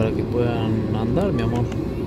para que puedan andar, mi amor.